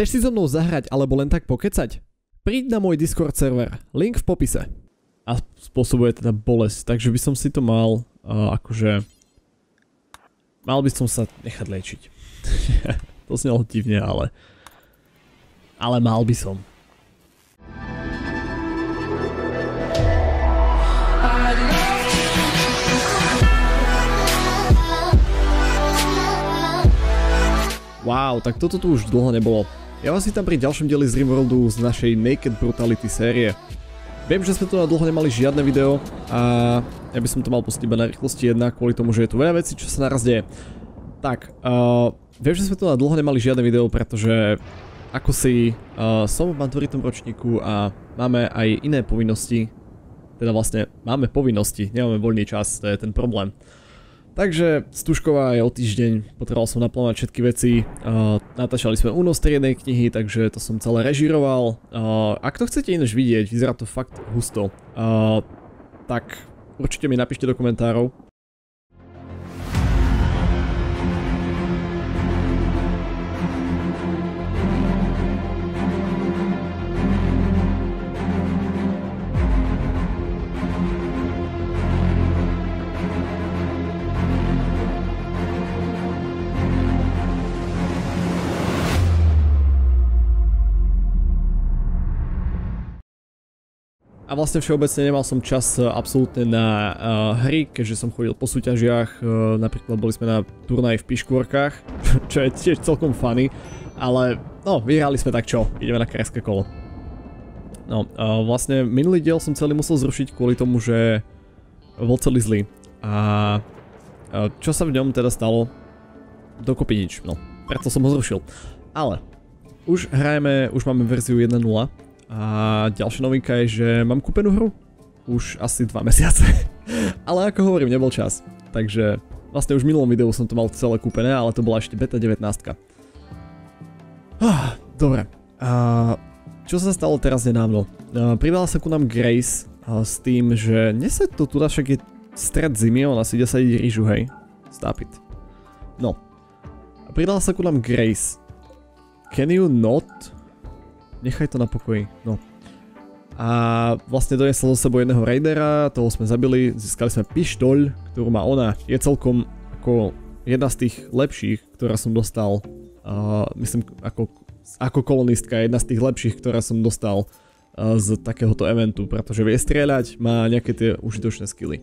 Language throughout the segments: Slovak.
Chceš si so mnou zahrať alebo len tak pokecať? Príď na môj Discord server, link v popise. A spôsobuje teda bolesť, takže by som si to mal uh, akože... Mal by som sa nechať liečiť. to znelo divne, ale... Ale mal by som. Wow, tak toto tu už dlho nebolo. Ja vás vítam pri ďalšom dieli z Rimworldu z našej Naked Brutality série. Viem, že sme tu na dlho nemali žiadne video a ja by som to mal pustiť iba na rýchlosti 1 kvôli tomu, že je tu veľa vecí, čo sa naraz deje. Tak, uh, viem, že sme tu na dlho nemali žiadne video, pretože ako si uh, som v maturitom ročníku a máme aj iné povinnosti, teda vlastne máme povinnosti, nemáme voľný čas, to je ten problém. Takže Stužková je o týždeň, potreboval som naplánovať všetky veci, uh, natáčali sme únos triednej knihy, takže to som celé režíroval. Uh, ak to chcete ináč vidieť, vyzerá to fakt husto, uh, tak určite mi napíšte do komentárov, A vlastne všeobecne nemal som čas e, absolútne na uh, hry, keďže som chodil po súťažiach, uh, napríklad boli sme na turnaj v piškôrkach, čo je tiež celkom funny, ale no, vyhrali sme tak čo, ideme na kreské kolo. No, uh, vlastne minulý diel som celý musel zrušiť kvôli tomu, že bol celý zlý. A uh, čo sa v ňom teda stalo? Dokopy nič, no, preto som ho zrušil. Ale, už hrajeme, už máme verziu 1.0, a ďalšia novinka je, že mám kúpenú hru. Už asi 2 mesiace. ale ako hovorím, nebol čas. Takže vlastne už v minulom videu som to mal celé kúpené, ale to bola ešte beta 19. Ah, dobre. A čo sa stalo teraz nedávno? pridala sa ku nám Grace s tým, že nese to tu však je stred zimy, ona si ide sadiť rýžu, hej. Stop it. No. Pridala sa ku nám Grace. Can you not nechaj to na pokoji, no. A vlastne doniesol zo sebou jedného raidera, toho sme zabili, získali sme pištoľ, ktorú má ona. Je celkom ako jedna z tých lepších, ktorá som dostal, uh, myslím ako, ako kolonistka, jedna z tých lepších, ktorá som dostal z takéhoto eventu, pretože vie strieľať, má nejaké tie užitočné skily.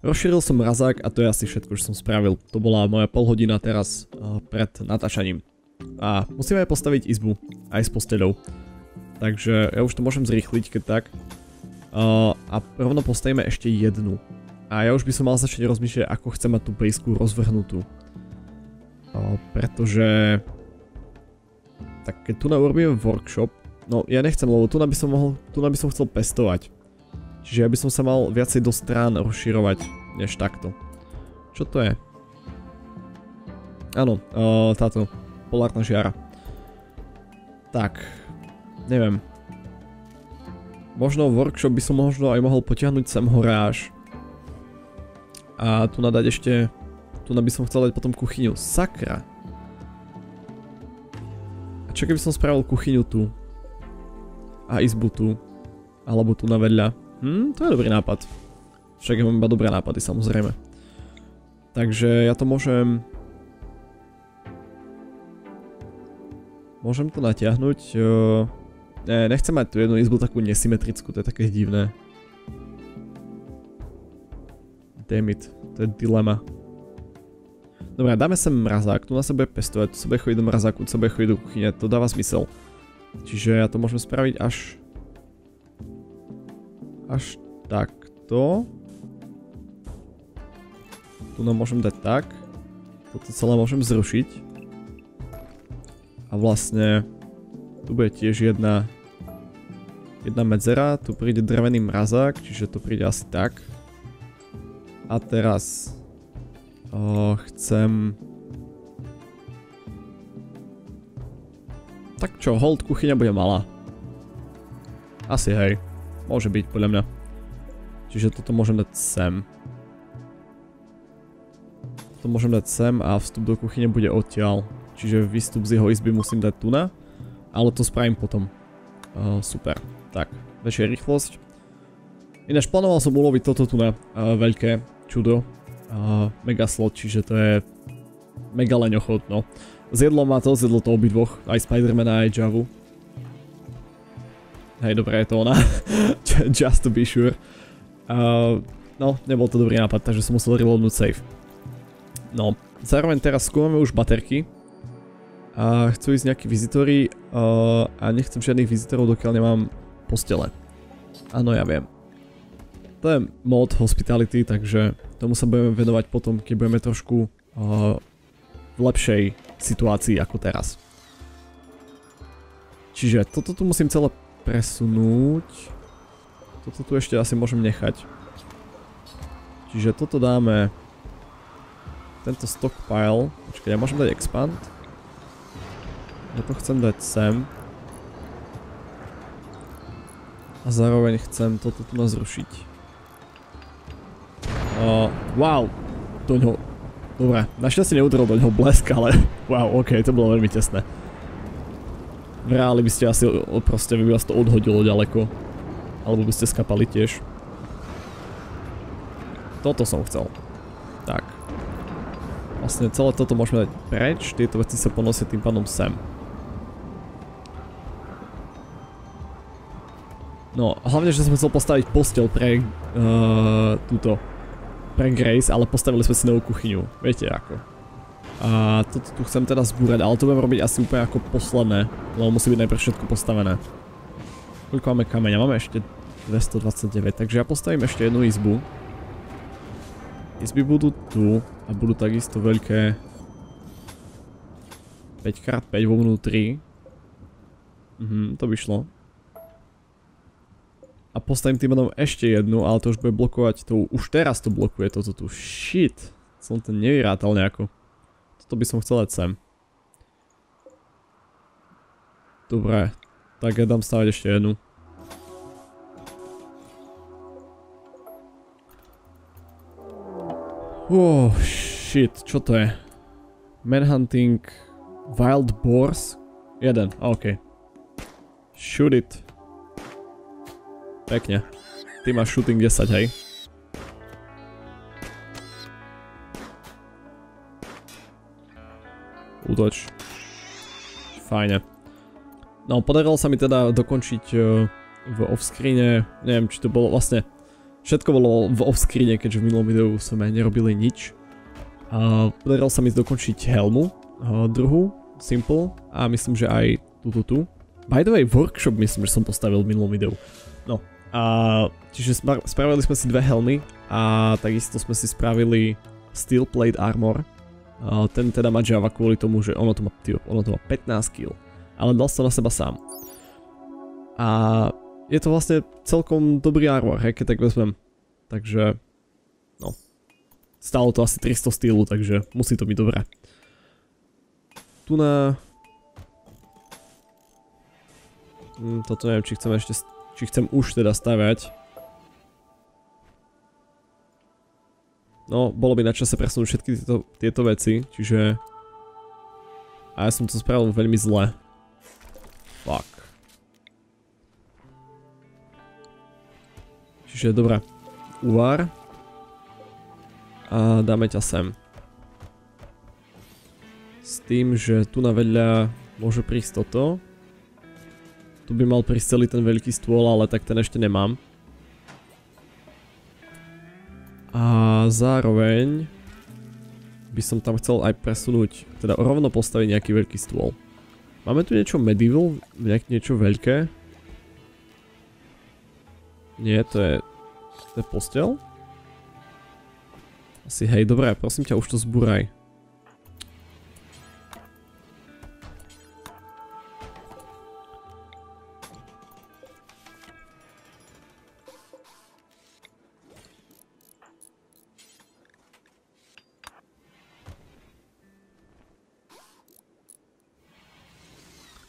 Rozšíril som mrazák a to je asi všetko, čo som spravil. To bola moja pol hodina teraz pred natáčaním. A musíme aj postaviť izbu, aj s posteľou. Takže ja už to môžem zrýchliť, keď tak. Uh, a rovno postavíme ešte jednu. A ja už by som mal začať rozmýšľať, ako chcem mať tú bejsku rozvrhnutú. Uh, pretože... Tak keď tu na urobíme workshop, no ja nechcem, lebo tu by som mohol, tu by som chcel pestovať. Čiže ja by som sa mal viacej do strán rozširovať, než takto. Čo to je? Áno, uh, táto polárna žiara. Tak, neviem. Možno workshop by som možno aj mohol potiahnuť sem horáž. A tu nadať ešte... Tu by som chcel dať potom kuchyňu. Sakra. A čo keby som spravil kuchyňu tu? A izbu tu? Alebo tu na vedľa? Hm, to je dobrý nápad. Však ja mám iba dobré nápady samozrejme. Takže ja to môžem Môžem to natiahnuť. Ne, nechcem mať tu jednu izbu takú nesymetrickú, to je také divné. Damn to je dilema. Dobre, dáme sem mrazák, tu na sa bude pestovať, tu sa bude chodiť do mrazáku, tu sa bude chodiť do kuchyne, to dáva zmysel. Čiže ja to môžem spraviť až... Až takto. Tu nám môžem dať tak. Toto celé môžem zrušiť. A vlastne tu bude tiež jedna jedna medzera, tu príde drevený mrazák, čiže to príde asi tak. A teraz o, chcem... Tak čo, hold kuchyňa bude malá. Asi hej, môže byť podľa mňa. Čiže toto môžem dať sem. Toto môžem dať sem a vstup do kuchyne bude odtiaľ. Čiže výstup z jeho izby musím dať tu na. ale to spravím potom. Uh, super. Tak, väčšia rýchlosť. Ináč plánoval som uloviť toto tu na uh, veľké čudo. Uh, mega slot, čiže to je mega leňochod, no. Zjedlo ma to, zjedlo to obidvoch, aj Spidermana, aj Javu. Hej, dobré, je to ona. Just to be sure. Uh, no, nebol to dobrý nápad, takže som musel reloadnúť safe. No, zároveň teraz skúmame už baterky. A chcú ísť nejakí vizitori a nechcem žiadnych vizitorov, dokiaľ nemám postele. Áno, ja viem. To je mod hospitality, takže tomu sa budeme venovať potom, keď budeme trošku v lepšej situácii ako teraz. Čiže toto tu musím celé presunúť. Toto tu ešte asi môžem nechať. Čiže toto dáme tento stockpile. Počkaj, ja môžem dať expand. Ja to chcem dať sem. A zároveň chcem toto tu zrušiť. Uh, wow, do ňoho. Dobre, našťastie neudrel do ňoho blesk, ale wow, ok, to bolo veľmi tesné. V reáli by ste asi proste, by vás to odhodilo ďaleko. Alebo by ste skapali tiež. Toto som chcel. Tak. Vlastne celé toto môžeme dať preč, tieto veci sa ponosia tým pádom sem. No, hlavne, že som chcel postaviť postel pre uh, túto, pre Grace, ale postavili sme si novú kuchyňu, viete ako. A toto tu chcem teda zbúrať, ale to budem robiť asi úplne ako posledné, lebo musí byť najprv všetko postavené. Koľko máme kameňa? Máme ešte 229, takže ja postavím ešte jednu izbu. Izby budú tu a budú takisto veľké 5x5 vo vnútri. Mhm, to by šlo a postavím tým pádom ešte jednu, ale to už bude blokovať, to už teraz to blokuje toto tu, shit, som to nevyrátal nejako. Toto by som chcel dať sem. Dobre, tak ja dám stavať ešte jednu. Oh, shit, čo to je? Manhunting Wild Boars? Jeden, ok. Shoot it. Pekne. Ty máš shooting 10, hej? Útoč. Fajne. No, podarilo sa mi teda dokončiť uh, v offscreene, neviem, či to bolo vlastne, všetko bolo v offscreene, keďže v minulom videu sme nerobili nič. Podarilo sa mi dokončiť helmu, uh, druhú, simple, a myslím, že aj túto tu. By the way, workshop myslím, že som postavil v minulom videu. No, a, čiže spravili sme si dve helmy a takisto sme si spravili Steel Plate Armor. A, ten teda má Java kvôli tomu, že ono to má, tyjo, ono to má 15 kg. Ale dal sa na seba sám. A je to vlastne celkom dobrý armor, hej, keď tak vezmem. Takže, no. Stálo to asi 300 stýlu, takže musí to byť dobré. Tu na... Hm, toto neviem, či chcem ešte či chcem už teda stavať. No, bolo by na čase presunúť všetky tieto, tieto veci, čiže... A ja som to spravil veľmi zle. Fuck. Čiže dobré. Uvar. A dáme ťa sem. S tým, že tu na vedľa môže prísť toto. Tu by mal prísť celý ten veľký stôl, ale tak ten ešte nemám. A zároveň by som tam chcel aj presunúť, teda rovno postaviť nejaký veľký stôl. Máme tu niečo medieval, nejak niečo veľké? Nie, to je, to je postel? Asi hej, dobré, prosím ťa, už to zbúraj.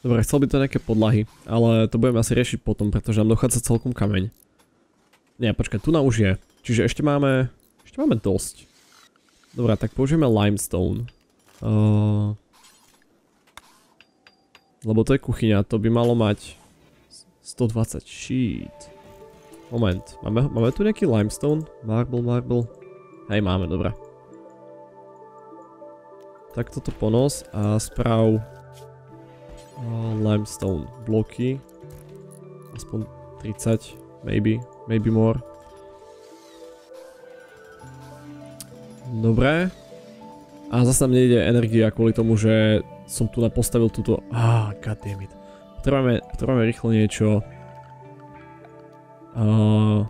Dobre, chcel by to nejaké podlahy, ale to budeme asi riešiť potom, pretože nám dochádza celkom kameň. Nie, počkaj, tu na už je. Čiže ešte máme, ešte máme dosť. Dobre, tak použijeme limestone. Uh, Lebo to je kuchyňa, to by malo mať 120, shit. Moment, máme, máme tu nejaký limestone? Marble, marble. Hej, máme, dobre. Tak toto ponos a správ uh, limestone bloky. Aspoň 30, maybe, maybe more. Dobre. A zase nám nejde energia kvôli tomu, že som tu napostavil túto... Ah, goddammit. Potrebujeme, potrebujeme rýchlo niečo. Uh,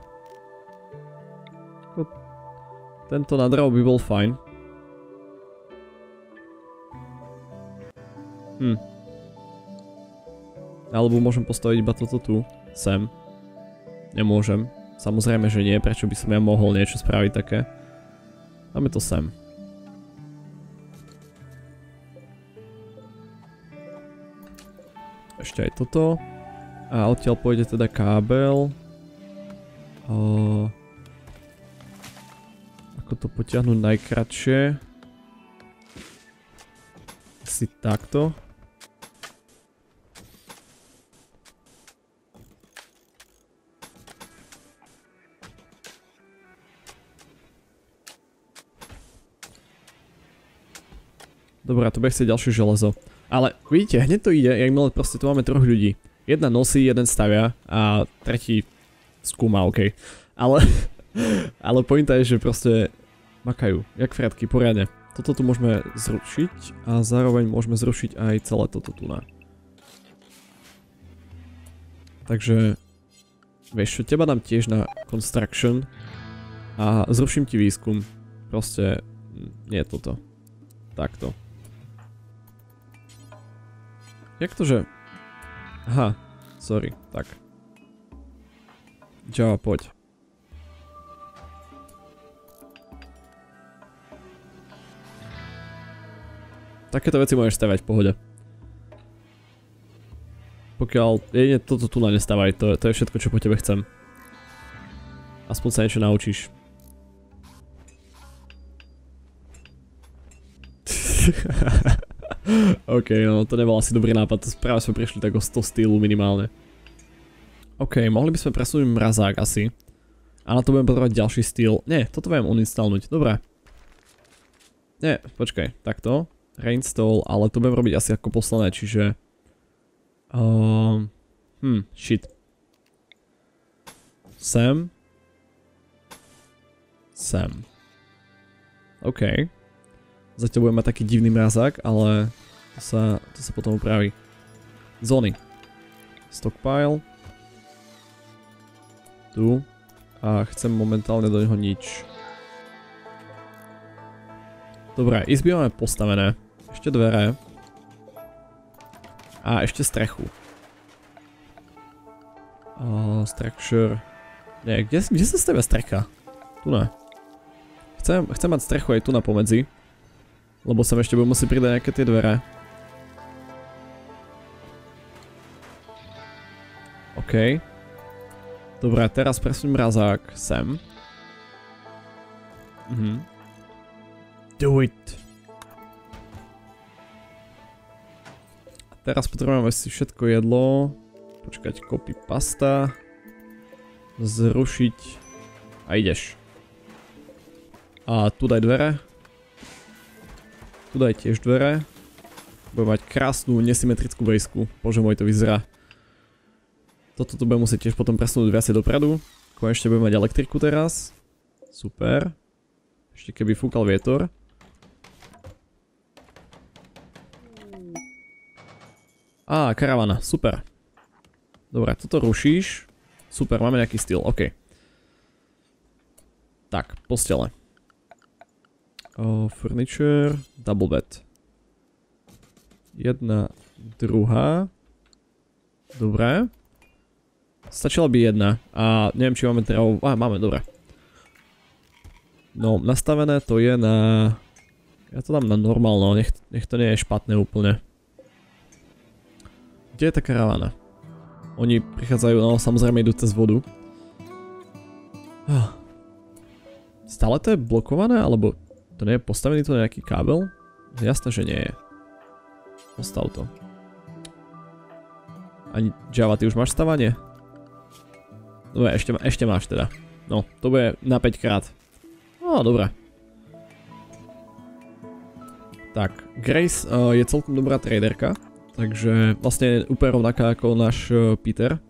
tento nadrav by bol fajn. Hm. Alebo môžem postaviť iba toto tu. Sem. Nemôžem. Samozrejme, že nie. Prečo by som ja mohol niečo spraviť také? Dáme to sem. Ešte aj toto. A odtiaľ pôjde teda kábel. Ako to potiahnuť najkratšie. Asi takto. Dobre, to bude chcieť ďalšie železo. Ale vidíte, hneď to ide, jak milé proste tu máme troch ľudí. Jedna nosí, jeden stavia a tretí skúma, OK. Ale, ale pointa je, že proste makajú, jak fredky, poriadne. Toto tu môžeme zrušiť a zároveň môžeme zrušiť aj celé toto tu na. Takže, vieš čo, teba dám tiež na construction a zruším ti výskum. Proste, nie je toto. Takto. Jak to, že... Aha, sorry, tak. Java, poď. Takéto veci môžeš stavať v pohode. Pokiaľ jedine toto tu na nestávaj, to, to je všetko, čo po tebe chcem. Aspoň sa niečo naučíš. OK, no to nebol asi dobrý nápad, práve sme prišli tak o 100 stylu minimálne. OK, mohli by sme presunúť mrazák asi. A na to budem potrebovať ďalší styl. Nie, toto viem uninstalnúť, dobre. Nie, počkaj, takto. Reinstall, ale to budem robiť asi ako poslané, čiže... Um, hm, shit. Sem. Sem. OK. Zatiaľ budem mať taký divný mrazák, ale to sa, to sa potom upraví. Zóny. Stockpile. Tu. A chcem momentálne do neho nič. Dobre, izby máme postavené. Ešte dvere. A ešte strechu. Uh, structure. Nie, kde, kde sa stavia strecha? Tu ne. Chcem, chcem mať strechu aj tu na pomedzi. Lebo sem ešte budem musieť pridať nejaké tie dvere. OK. Dobre, teraz presuním mrazák sem. Mhm. Do it. Teraz potrebujeme si všetko jedlo. Počkať, copy pasta. Zrušiť. A ideš. A tu daj dvere. Tu daj tiež dvere. Bude mať krásnu nesymetrickú vejsku. Bože môj, to vyzerá. Toto tu budem musieť tiež potom presunúť viacej dopredu. Konečne budem mať elektriku teraz. Super. Ešte keby fúkal vietor. Á, karavana, super. Dobre, toto rušíš. Super, máme nejaký styl, OK. Tak, postele. Furniture, double bed. Jedna, druhá. Dobre. Stačila by jedna. A neviem, či máme teda... Á, máme, dobre. No, nastavené to je na... Ja to dám na normálno, nech, nech to nie je špatné úplne. Kde je tá karavana? Oni prichádzajú, no samozrejme idú cez vodu. Stále to je blokované, alebo to nie je postavený to nejaký kábel? Jasné, že nie je. Postav to. Ani Java, ty už máš stavanie? Dobre, ešte, ešte máš teda. No, to bude na 5 krát. No, dobre. Tak, Grace uh, je celkom dobrá traderka. Takže vlastne úplne rovnaká ako náš uh, Peter.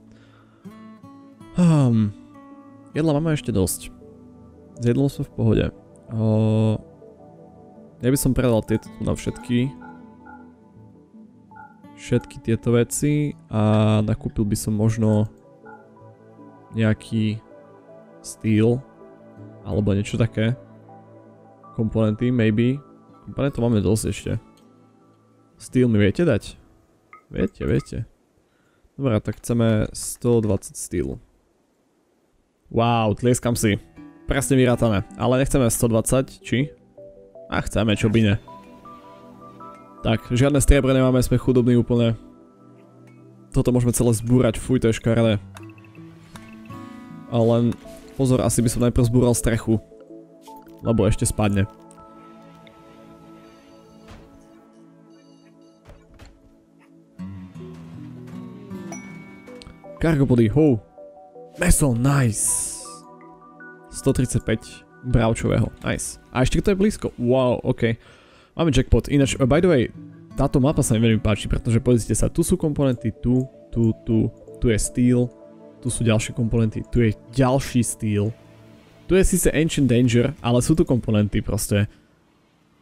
Um, jedla máme ešte dosť. Z jedlom sme v pohode. Uh, ja by som predal tieto tu na všetky. Všetky tieto veci a nakúpil by som možno nejaký steel alebo niečo také. Komponenty, maybe. Komponentov máme dosť ešte. Steel mi viete dať? Viete, viete. Dobre, tak chceme 120 steel. Wow, tlieskam si. Presne vyrátané. Ale nechceme 120, či? A chceme, čo by ne. Tak, žiadne striebre nemáme, sme chudobní úplne. Toto môžeme celé zbúrať, fuj, to je škaredé. Ale pozor, asi by som najprv zbúral strechu. Lebo ešte spadne. Cargo body, ho. Meso, nice. 135 bravčového, nice. A ešte to je blízko, wow, ok. Máme jackpot, ináč, by the way, táto mapa sa mi veľmi páči, pretože pozrite sa, tu sú komponenty, tu, tu, tu, tu je steel, tu sú ďalšie komponenty, tu je ďalší steel, tu je síce Ancient Danger, ale sú tu komponenty proste.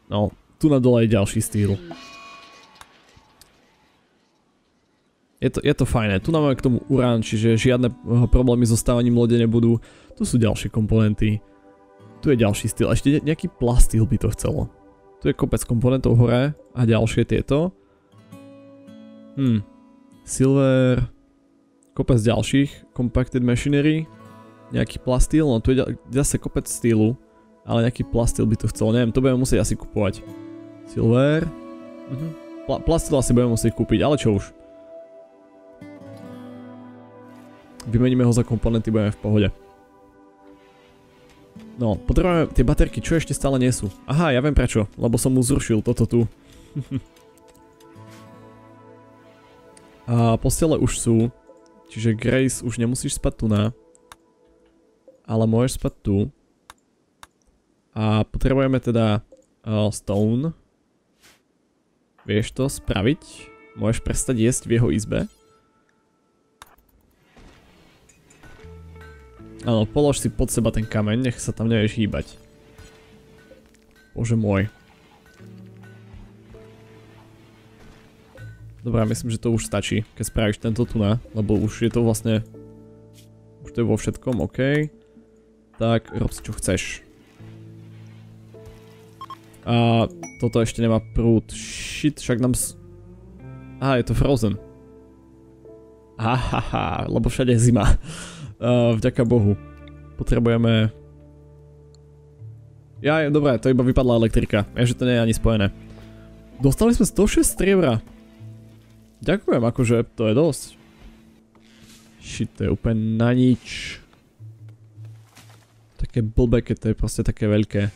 No, tu na dole je ďalší steel. Je to, je to fajné. Tu máme k tomu urán, čiže žiadne eh, problémy so stávaním lode nebudú. Tu sú ďalšie komponenty. Tu je ďalší styl. Ešte nejaký plastil by to chcelo. Tu je kopec komponentov hore a ďalšie tieto. Hm. Silver. Kopec ďalších. Compacted machinery. Nejaký plastil. No tu je zase kopec stylu. Ale nejaký plastil by to chcelo. Neviem, to budeme musieť asi kupovať. Silver. Mhm. Pla asi budeme musieť kúpiť, ale čo už. Vymeníme ho za komponenty, budeme v pohode. No, potrebujeme tie baterky, čo ešte stále nie sú. Aha, ja viem prečo, lebo som mu zrušil toto tu. A postele už sú, čiže Grace už nemusíš spať tu na. Ale môžeš spať tu. A potrebujeme teda uh, stone. Vieš to spraviť? Môžeš prestať jesť v jeho izbe. Áno, polož si pod seba ten kameň, nech sa tam nevieš hýbať. Bože môj. Dobre, myslím, že to už stačí, keď spravíš tento tu na, lebo už je to vlastne... Už to je vo všetkom, OK. Tak, rob si čo chceš. A toto ešte nemá prúd. Shit, však nám... S... Aha, je to frozen. Ahaha, lebo všade je zima. Uh, vďaka Bohu. Potrebujeme... Ja, dobré, to iba vypadla elektrika. Ja, že to nie je ani spojené. Dostali sme 106 striebra. Ďakujem, akože to je dosť. Shit, to je úplne na nič. Také blbé, keď to je proste také veľké.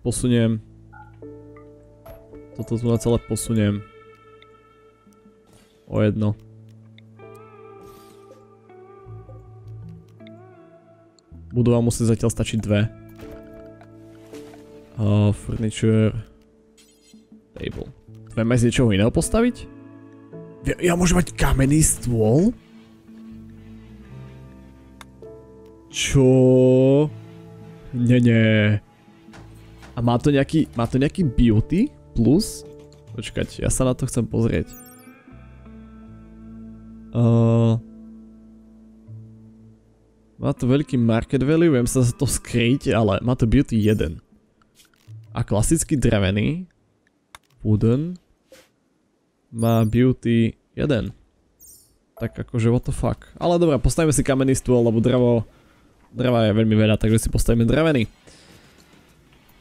Posuniem. Toto tu celé posuniem. O jedno. Budú vám musieť zatiaľ stačiť dve. Uh, furniture. Table. Vieme z niečoho iného postaviť? Ja, ja môžem mať kamenný stôl? Čo? Nie, nie. A má to nejaký, má to nejaký beauty plus? Počkať, ja sa na to chcem pozrieť. Uh, má to veľký market value, viem sa za to skryť, ale má to beauty 1. A klasický drevený wooden má beauty 1. Tak akože what the fuck. Ale dobré, postavíme si kamenný stôl, lebo drevo, dreva je veľmi veľa, takže si postavíme drevený.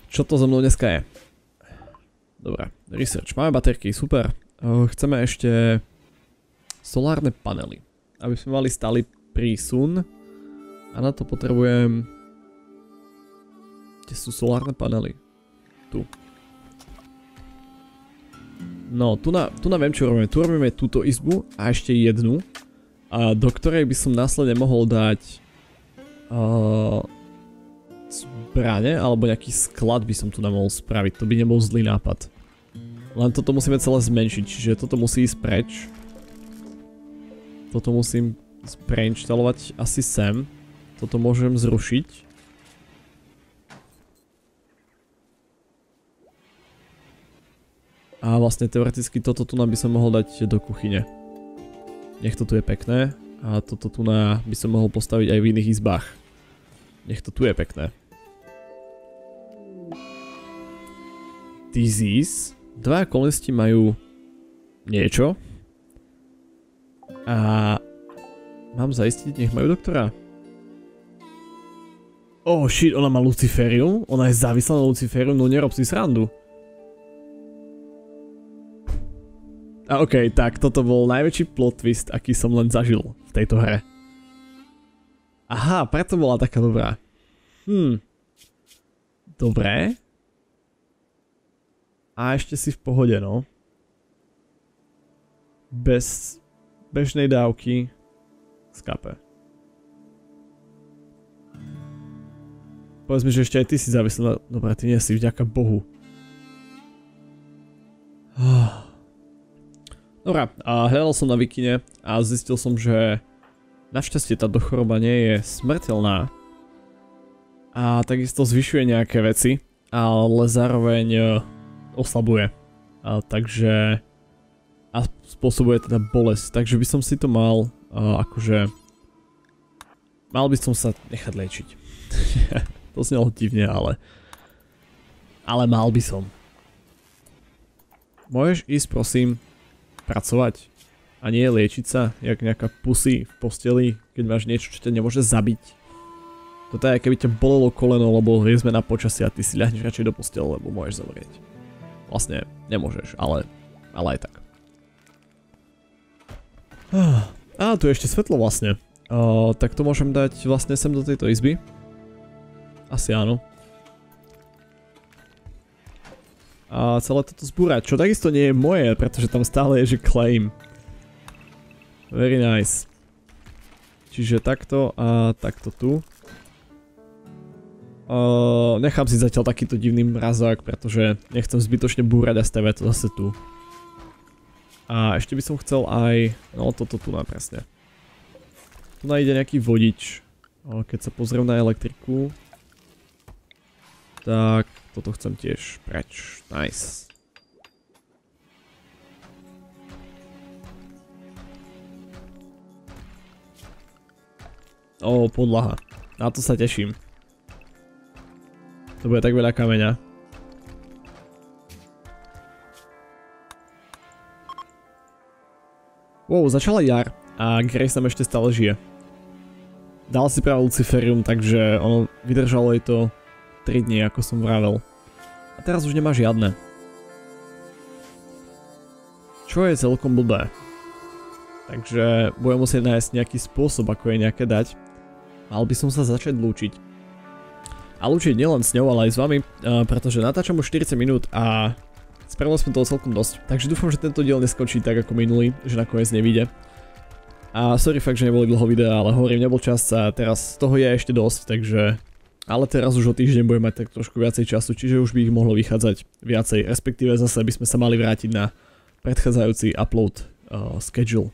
Čo to so mnou dneska je? Dobre, research. Máme baterky, super. Chceme ešte solárne panely. Aby sme mali stály prísun a na to potrebujem... Kde sú solárne panely? Tu. No, tu na, tu na viem, čo robíme. Tu robíme túto izbu a ešte jednu, a do ktorej by som následne mohol dať uh, zbrane, alebo nejaký sklad by som tu mohol spraviť. To by nebol zlý nápad. Len toto musíme celé zmenšiť, čiže toto musí ísť preč. Toto musím preinštalovať asi sem. Toto môžem zrušiť. A vlastne teoreticky toto tu by som mohol dať do kuchyne. Nech to tu je pekné. A toto tu by som mohol postaviť aj v iných izbách. Nech to tu je pekné. Disease. Dva kolesti majú niečo. A mám zaistiť, nech majú doktora. Oh shit, ona má Luciferium? Ona je závislá na Luciferium, no nerob si srandu. A okej, okay, tak toto bol najväčší plot twist, aký som len zažil v tejto hre. Aha, preto bola taká dobrá. Hm. Dobré. A ešte si v pohode, no. Bez bežnej dávky skape. Povedz mi, že ešte aj ty si závislý Dobre, ty nie si, vďaka Bohu. Oh. Dobre, a hľadal som na Vikine a zistil som, že našťastie táto choroba nie je smrteľná. A takisto zvyšuje nejaké veci, ale zároveň e, oslabuje. A takže... A spôsobuje teda bolesť, takže by som si to mal uh, akože... Mal by som sa nechať liečiť. to znelo divne, ale... Ale mal by som. Môžeš ísť prosím pracovať a nie liečiť sa, jak nejaká pusy v posteli, keď máš niečo, čo ťa nemôže zabiť. Toto je, keby ťa bolelo koleno, lebo je na počasie a ty si ľahneš radšej do postele, lebo môžeš zomrieť. Vlastne nemôžeš, ale, ale aj tak. Á, tu je ešte svetlo vlastne. Uh, tak to môžem dať vlastne sem do tejto izby. Asi áno. a celé toto zbúrať, čo takisto nie je moje, pretože tam stále je, že claim. Very nice. Čiže takto a takto tu. Uh, nechám si zatiaľ takýto divný mrazák, pretože nechcem zbytočne búrať a stavať to zase tu. A ešte by som chcel aj, no toto tu presne. Tu nájde nejaký vodič. Keď sa pozriem na elektriku, tak toto chcem tiež preč. Nice. O, podlaha. Na to sa teším. To bude tak veľa kameňa. Wow, začala jar a Grace tam ešte stále žije. Dal si práve Luciferium, takže ono vydržalo jej to 3 dní, ako som vravel. A teraz už nemá žiadne. Čo je celkom blbé. Takže budem musieť nájsť nejaký spôsob, ako jej nejaké dať. Mal by som sa začať lúčiť. A lúčiť nielen s ňou, ale aj s vami, pretože natáčam už 40 minút a spravili sme toho celkom dosť. Takže dúfam, že tento diel neskončí tak ako minulý, že nakoniec nevíde. A sorry fakt, že neboli dlho videa, ale hovorím, nebol čas a teraz toho je ešte dosť, takže ale teraz už o týždeň budem mať tak trošku viacej času, čiže už by ich mohlo vychádzať viacej, respektíve zase by sme sa mali vrátiť na predchádzajúci upload uh, schedule.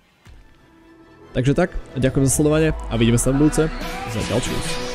Takže tak, ďakujem za sledovanie a vidíme sa v budúce. Zatiaľ čus.